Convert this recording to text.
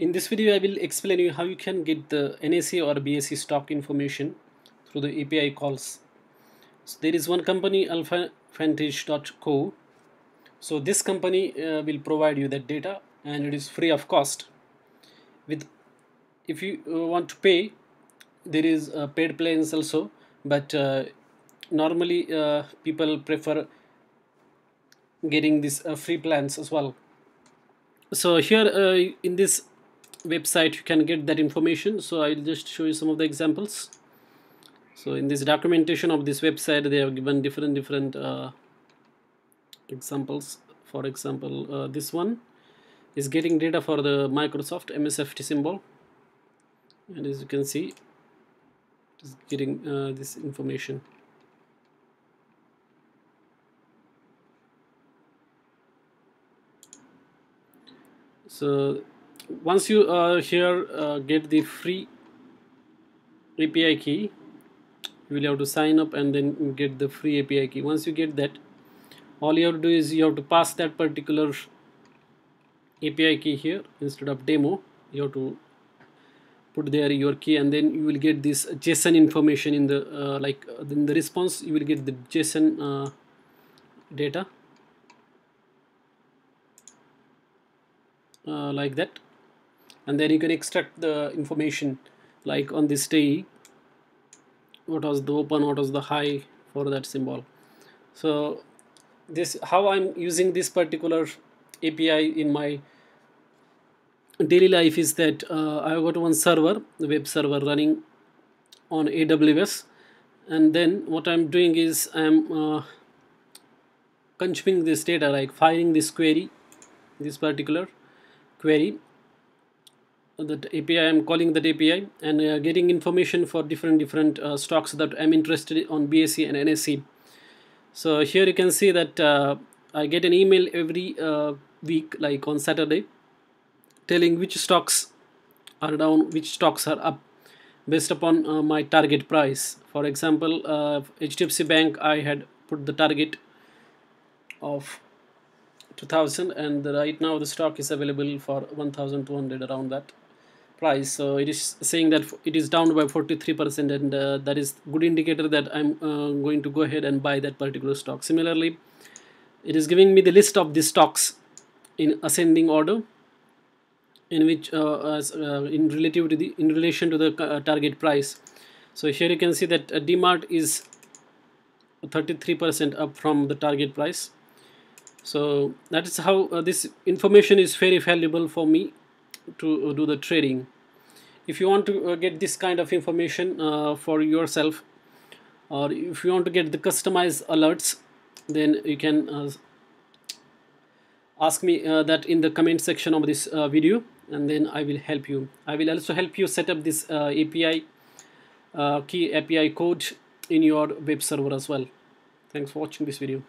In this video, I will explain you how you can get the NSE or BSE stock information through the API calls. So there is one company alphavantage.co. So this company uh, will provide you that data and it is free of cost. With if you uh, want to pay, there is uh, paid plans also, but uh, normally uh, people prefer getting these uh, free plans as well so here in this website you can get that information. So I'll just show you some of the examples. So in this documentation of this website they have given different different uh, examples. For example uh, this one is getting data for the Microsoft MSFT symbol. And as you can see it's getting uh, this information. So once you uh, here uh, get the free API key you will have to sign up and then get the free API key. Once you get that all you have to do is you have to pass that particular API key here. Instead of demo you have to put there your key and then you will get this JSON information in the uh, like in the response you will get the JSON uh, data. Uh, like that and then you can extract the information like on this day what was the open what was the high for that symbol. So this how I'm using this particular API in my daily life is that uh, I got one server the web server running on AWS and then what I'm doing is I'm uh, consuming this data like firing this query this particular query that API I'm calling that API and uh, getting information for different different uh, stocks that I'm interested on BSE and NSE so here you can see that uh, I get an email every uh, week like on Saturday telling which stocks are down which stocks are up based upon uh, my target price. For example HDFC uh, Bank I had put the target of 2000 and right now the stock is available for 1200 around that price. So it is saying that it is down by 43% and uh, that is good indicator that I'm uh, going to go ahead and buy that particular stock. Similarly it is giving me the list of the stocks in ascending order in which uh, as, uh, in relative to the in relation to the uh, target price. So here you can see that uh, DMart is 33% up from the target price. So that is how uh, this information is very valuable for me to uh, do the trading. If you want to uh, get this kind of information uh, for yourself or if you want to get the customized alerts then you can uh, ask me uh, that in the comment section of this video and then I will help you. I will also help you set up this API key API code in your web server as well. Thanks for watching this video